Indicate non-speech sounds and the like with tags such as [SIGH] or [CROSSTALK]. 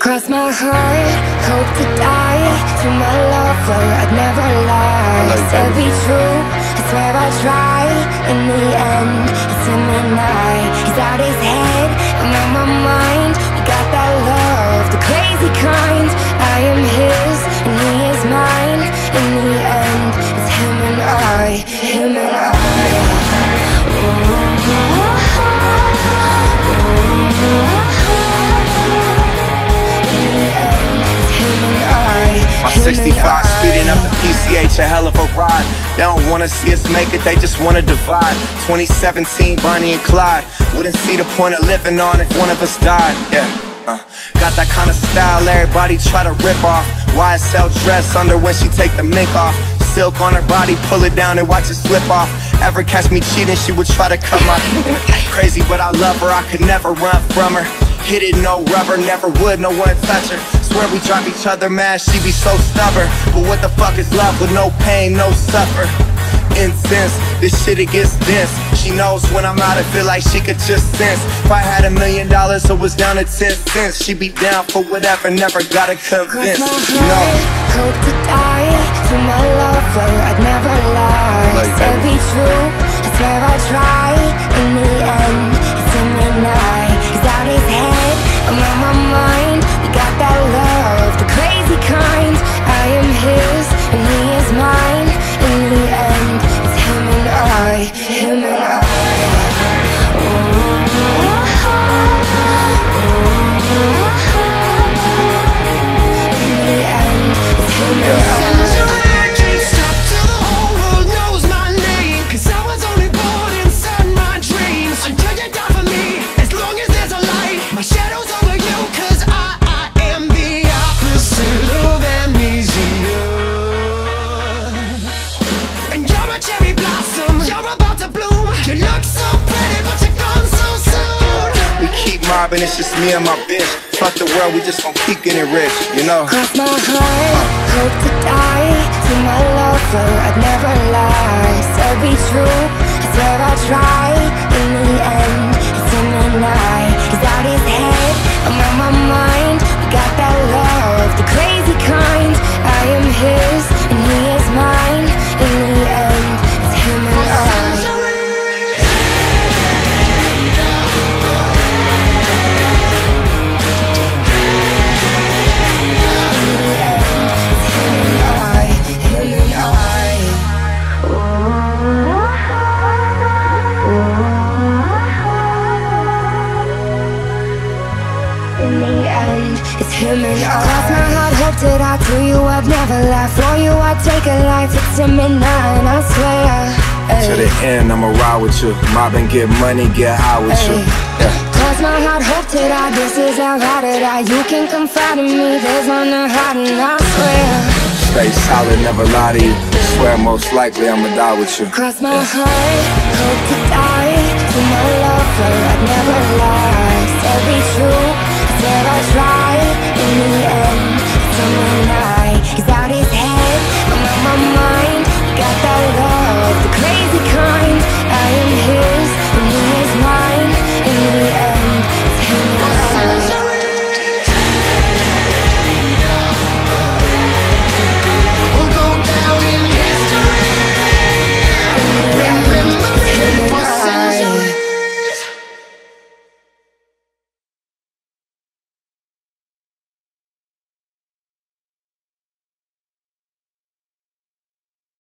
Cross my heart, hope to die. To my lover, I'd never lie. Like Said be true, I swear I try. In the end, it's him and I He's out his head, 65 speeding up the PCH, a hell of a ride. They don't wanna see us make it, they just wanna divide. 2017, Bonnie and Clyde. Wouldn't see the point of living on if one of us died. Yeah. Uh, got that kind of style everybody try to rip off. YSL dress under when she take the mink off. Silk on her body, pull it down and watch it slip off. Ever catch me cheating, she would try to cut my [LAUGHS] crazy, but I love her. I could never run from her. Hit it, no rubber, never would, no one touch her. Swear we drive each other mad, she be so stubborn. But what the fuck is love with no pain, no suffer? Incense, this shit it gets dense. She knows when I'm out, I feel like she could just sense. If I had a million dollars, it was down to ten cents. She be down for whatever, never gotta convince. my You know. hope to die To my lover, I'd never lie Like Said be true, I swear I try In the We keep mobbing, it's just me and my bitch. Fuck the world, we just gon' keep getting rich, you know. Cross my heart, hope to die. To my lover, I'd never lie. Said be true, I swear I'll try. In the end, it's in the I He's out his head, I'm on my mind I Cross my heart, hope to die to you. I'd never lie For you, I'd take a life It's him and I, swear. To the end, I'ma ride with you. Mob and get money, get high with you. Yeah. Cross my heart, hope to die This is how I to die You can confide in me There's one to hide and I swear. Stay solid, never lie to you. Swear most likely I'ma die with you. Cross my heart, hope to die. To my lover, I'd never got that love, the crazy